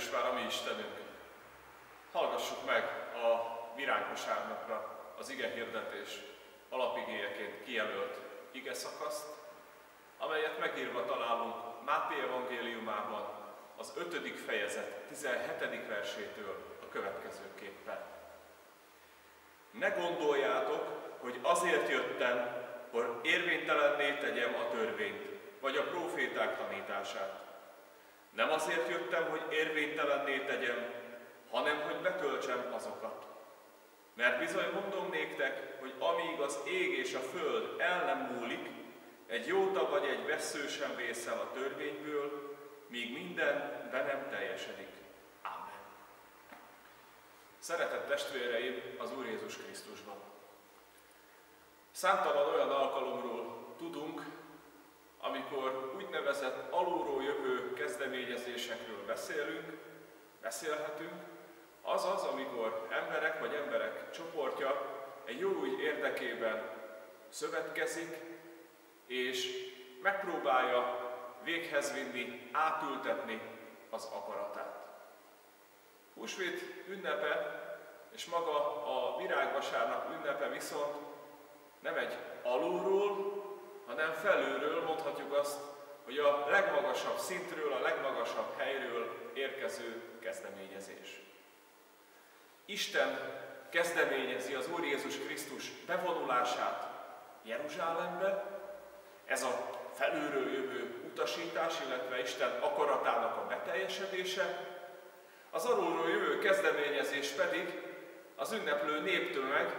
Erős vár a mi Istenünk. Hallgassuk meg a virágvasárnapra az ige hirdetés alapigéjeként kijelölt ige szakaszt, amelyet megírva találunk Máté evangéliumában az 5. fejezet 17. versétől a következőképpen. Ne gondoljátok, hogy azért jöttem, hogy érvénytelenné tegyem a törvényt, vagy a proféták tanítását. Nem azért jöttem, hogy érvénytelenné tegyem, hanem hogy betöltsem azokat. Mert bizony mondom néktek, hogy amíg az ég és a föld el nem múlik, egy jóta vagy egy vesző sem vészel a törvényből, míg minden be nem teljesedik. Ámen. Szeretett testvéreim az Úr Jézus Krisztusban! Számtalan olyan alkalomról tudunk, amikor úgynevezett alulról jövő kezdeményezésekről beszélünk, beszélhetünk, az az, amikor emberek vagy emberek csoportja egy jó ügy érdekében szövetkezik, és megpróbálja véghez vinni, átültetni az akaratát. Húsvét ünnepe és maga a virágvasárnap ünnepe viszont nem egy alulról, hanem felülről mondhatjuk azt, hogy a legmagasabb szintről, a legmagasabb helyről érkező kezdeményezés. Isten kezdeményezi az Úr Jézus Krisztus bevonulását Jeruzsálembe, ez a felülről jövő utasítás, illetve Isten akaratának a beteljesedése, az alulról jövő kezdeményezés pedig az ünneplő néptömeg,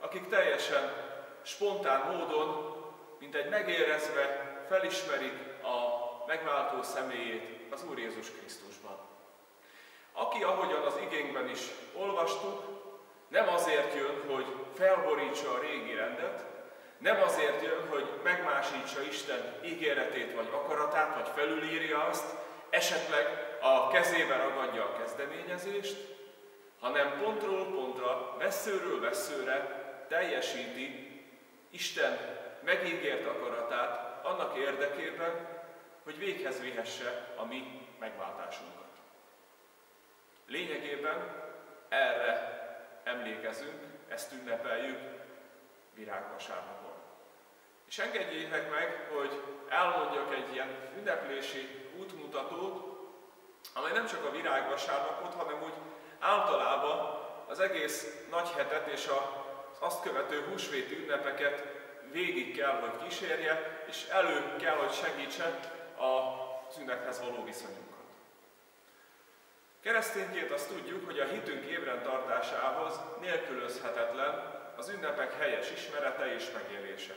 akik teljesen spontán módon, mint egy megérezve felismerik megváltó személyét az Úr Jézus Krisztusban. Aki, ahogyan az igénkben is olvastuk, nem azért jön, hogy felborítsa a régi rendet, nem azért jön, hogy megmásítsa Isten ígéretét vagy akaratát, vagy felülírja azt, esetleg a kezébe ragadja a kezdeményezést, hanem pontról pontra, veszőről veszőre teljesíti Isten megígért akaratát annak érdekében, hogy véghez vihesse a mi megváltásunkat. Lényegében erre emlékezünk, ezt ünnepeljük virágvasárnapon. És engedjétek meg, hogy elmondjak egy ilyen ünneplési útmutatót, amely nem csak a virágvasárnapot, hanem úgy általában az egész nagy hetet és az azt követő húsvéti ünnepeket végig kell, hogy kísérje, és elő kell, hogy segítse a ünnephez való viszonyunkat. Keresztényként azt tudjuk, hogy a hitünk ébren tartásához nélkülözhetetlen az ünnepek helyes ismerete és megélése.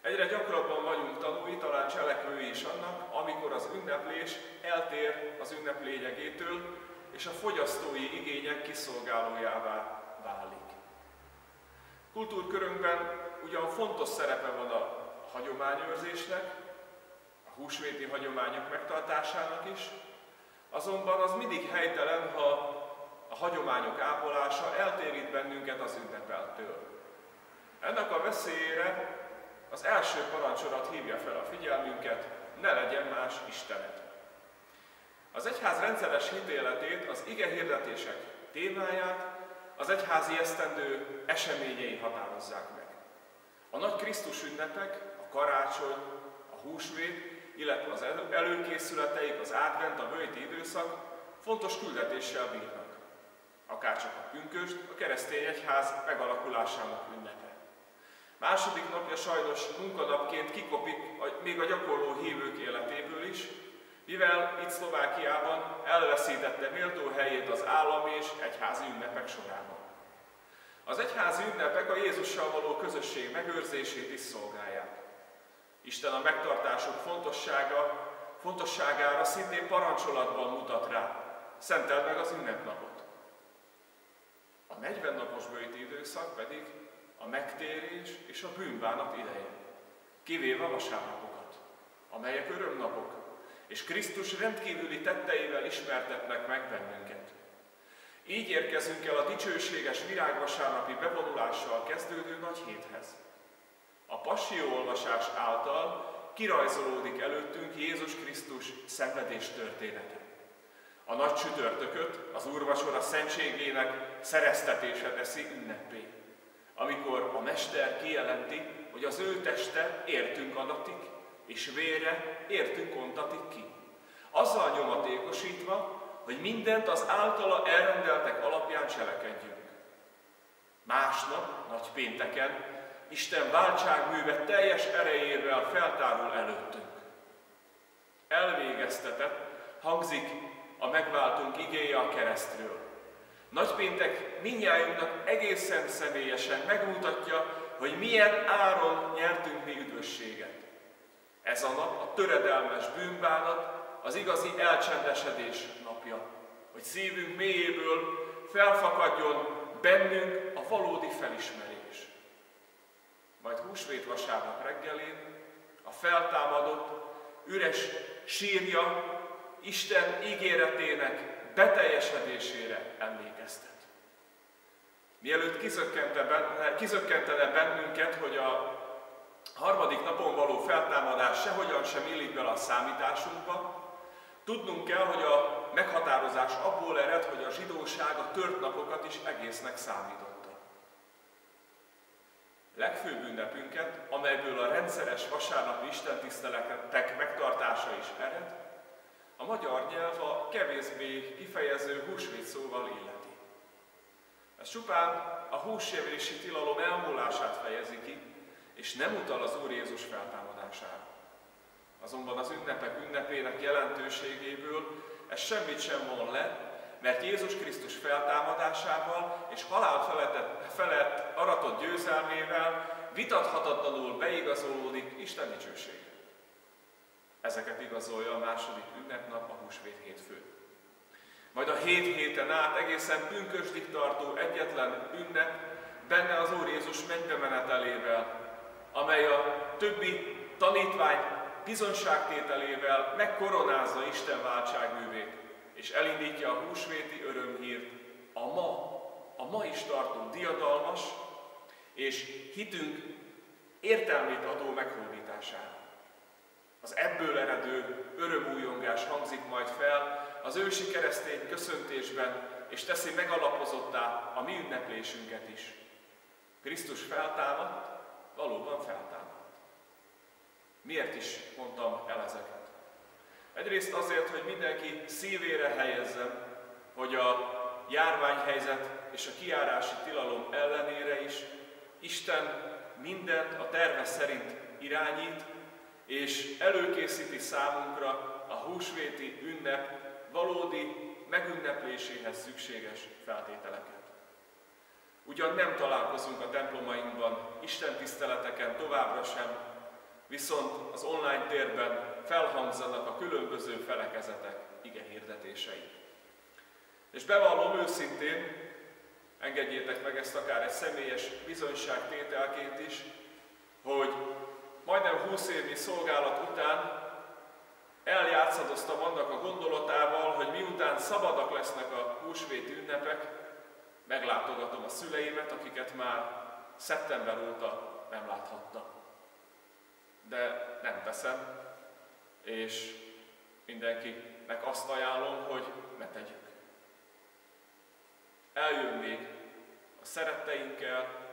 Egyre gyakrabban vagyunk tanúi, talán cselekvői is annak, amikor az ünneplés eltér az ünnep lényegétől, és a fogyasztói igények kiszolgálójává válik. Kultúrkörünkben ugyan fontos szerepe van a hagyományőrzésnek, a húsvéti hagyományok megtartásának is, azonban az mindig helytelen, ha a hagyományok ápolása eltérít bennünket az ünnepeltől. Ennek a veszélyére az első parancsolat hívja fel a figyelmünket, ne legyen más Istenet. Az egyház rendszeres hitéletét, az ige hirdetések témáját az egyházi esztendő eseményei határozzák meg. A nagy Krisztus ünnepek, a karácsony, a húsvét, illetve az előkészületeik, az advent, a bőjti időszak fontos küldetéssel bírnak. Akárcsak a pünköst, a keresztény egyház megalakulásának ünnepe. Második napja sajnos munkanapként kikopik még a gyakorló hívők életéből is, mivel itt Szlovákiában elveszítette méltó helyét az állami és egyházi ünnepek sorában. Az egyházi ünnepek a Jézussal való közösség megőrzését is szolgálják. Isten a megtartások fontossága, fontosságára szintén parancsolatban mutat rá. Szenteld meg az ünnepnapot. A 40 napos bőjti időszak pedig a megtérés és a bűnbánat ideje, kivéve vasárnapokat, amelyek örömnapok, és Krisztus rendkívüli tetteivel ismertetnek meg bennünket. Így érkezünk el a dicsőséges virágvasárnapi bevonulással kezdődő nagy héthez. A passió olvasás által kirajzolódik előttünk Jézus Krisztus szenvedés története. A nagy csütörtököt az úrvacsora szentségének szereztetése teszi ünnepé, amikor a Mester kijelenti, hogy az ő teste értünk adatik, és vére értünk ontatik ki. Azzal nyomatékosítva, hogy mindent az általa elrendeltek alapján cselekedjünk. Másnap, nagy pénteken, Isten váltságműve teljes erejével feltárul előttünk. Elvégeztetett, hangzik a megváltunk igéje a keresztről. Nagypéntek minnyájunknak egészen személyesen megmutatja, hogy milyen áron nyertünk mi üdvösséget. Ez a nap a töredelmes bűnbánat, az igazi elcsendesedés napja, hogy szívünk mélyéből felfakadjon bennünk a valódi felismerés. Majd húsvét vasárnap reggelén a feltámadott, üres sírja Isten ígéretének beteljesedésére emlékeztet. Mielőtt kizökkentene bennünket, hogy a harmadik napon való feltámadás sehogyan sem illik bele a számításunkba, tudnunk kell, hogy a meghatározás abból ered, hogy a zsidóság a tört napokat is egésznek számította. Legfőbb ünnepünket, amelyből a rendszeres vasárnapi istentiszteletek megtartása is ered, a magyar nyelv a kevésbé kifejező húsvét szóval illeti. Ez csupán a húsjevési tilalom elmúlását fejezi ki, és nem utal az Úr Jézus feltámadására. Azonban az ünnepek ünnepének jelentőségéből ez semmit sem von le, mert Jézus Krisztus feltámadásával és halál felett, felett aratott győzelmével vitathatatlanul beigazolódik Isten dicsősége. Ezeket igazolja a második ünnepnap, a húsvét hétfő. Majd a hét héten át egészen pünkösdig tartó egyetlen ünnep benne az Úr Jézus mennybe menetelével, amely a többi tanítvány bizonságtételével megkoronázza Isten váltságművét, és elindítja a húsvéti örömhírt a ma, a ma is tartó diadalmas és hitünk értelmét adó meghódítására. Az ebből eredő örömújongás hangzik majd fel az ősi keresztény köszöntésben, és teszi megalapozottá a mi ünneplésünket is. Krisztus feltámadt, valóban feltámadt. Miért is mondtam el ezeket? Egyrészt azért, hogy mindenki szívére helyezzem, hogy a járványhelyzet és a kiárási tilalom ellenére is Isten mindent a terve szerint irányít, és előkészíti számunkra a húsvéti ünnep valódi megünnepléséhez szükséges feltételeket. Ugyan nem találkozunk a templomainkban, Isten tiszteleteken továbbra sem, viszont az online térben felhangzanak a különböző felekezetek ige hirdetései. És bevallom őszintén, engedjétek meg ezt akár egy személyes bizonyságtételként is, hogy majdnem 20 évnyi szolgálat után eljátszadoztam annak a gondolatával, hogy miután szabadak lesznek a húsvéti ünnepek, meglátogatom a szüleimet, akiket már szeptember óta nem láthattam. De nem teszem, és mindenkinek azt ajánlom, hogy ne tegyük. Eljön még a szeretteinkkel,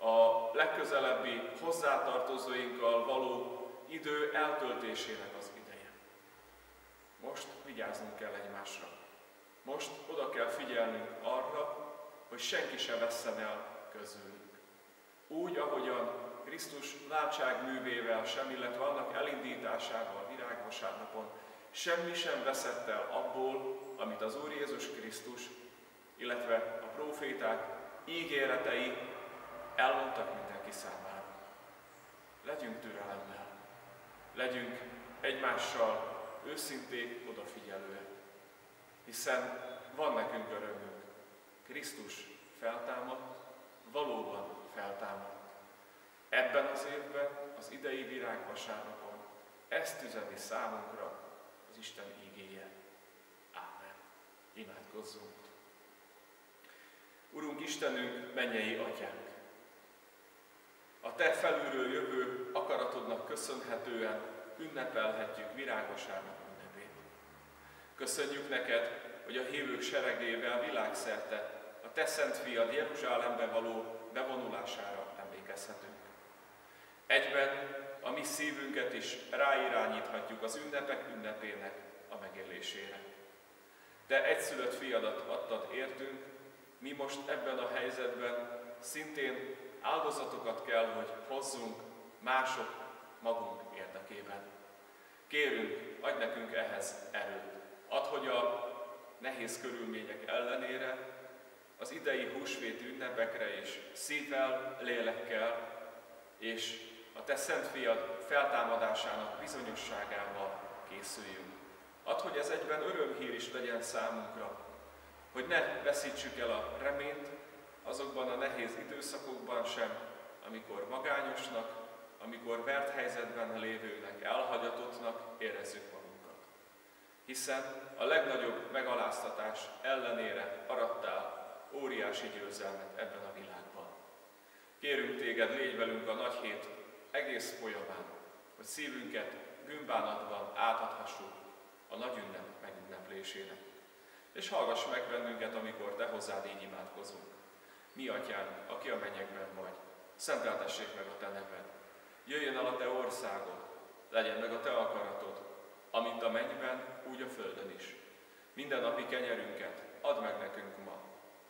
a legközelebbi hozzátartozóinkkal való idő eltöltésének az ideje. Most vigyáznunk kell egymásra. Most oda kell figyelnünk arra, hogy senki se vesszen el közülünk. Úgy, ahogyan Krisztus művével sem, illetve annak elindításával virágvasárnapon semmi sem veszett el abból, amit az Úr Jézus Krisztus, illetve a proféták ígéretei elmondtak mindenki számára. Legyünk türelemmel, legyünk egymással őszinték, odafigyelőek, hiszen van nekünk örömünk. Krisztus feltámadt, valóban feltámadt. Ebben az évben, az idei virágvasárnapon ezt üzeni számunkra az Isten ígéje. Ámen. Imádkozzunk. Urunk Istenünk, mennyei atyánk! A Te felülről jövő akaratodnak köszönhetően ünnepelhetjük virágvasárnap ünnepét. Köszönjük neked, hogy a hívők seregével világszerte a te szent fiad Jeruzsálembe való bevonulására emlékezhetünk. Egyben a mi szívünket is ráirányíthatjuk az ünnepek ünnepének a megélésére. Te egyszülött fiadat adtad értünk, mi most ebben a helyzetben szintén áldozatokat kell, hogy hozzunk mások magunk érdekében. Kérünk, adj nekünk ehhez erőt. Add, hogy a nehéz körülmények ellenére az idei húsvét ünnepekre is szívvel, lélekkel és a Te Szent Fiad feltámadásának bizonyosságával készüljünk. Add, hogy ez egyben örömhír is legyen számunkra, hogy ne veszítsük el a reményt azokban a nehéz időszakokban sem, amikor magányosnak, amikor vert helyzetben lévőnek, elhagyatottnak érezzük magunkat. Hiszen a legnagyobb megaláztatás ellenére arattál óriási győzelmet ebben a világban. Kérünk téged, légy velünk a nagy hét egész folyamán, hogy szívünket bűnbánatban átadhassuk a nagy ünnep megünneplésének. És hallgass meg bennünket, amikor Te hozzád így imádkozunk. Mi, Atyánk, aki a mennyekben vagy, szenteltessék meg a Te neved. Jöjjön el a Te országod, legyen meg a Te akaratod, amint a mennyben, úgy a földön is. Minden napi kenyerünket add meg nekünk ma,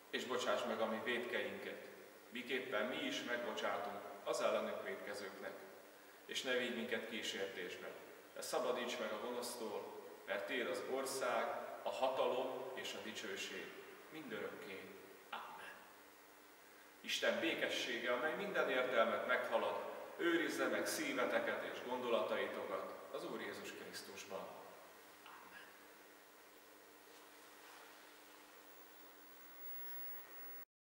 és bocsáss meg a mi védkeinket, miképpen mi is megbocsátunk az ellenük védkezőknek. És ne vigy minket kísértésbe, de szabadíts meg a gonosztól, mert Téd az ország, a hatalom és a dicsőség mindörökké. Amen. Isten békessége, amely minden értelmet meghalad, őrizze meg szíveteket és gondolataitokat az Úr Jézus Krisztusban.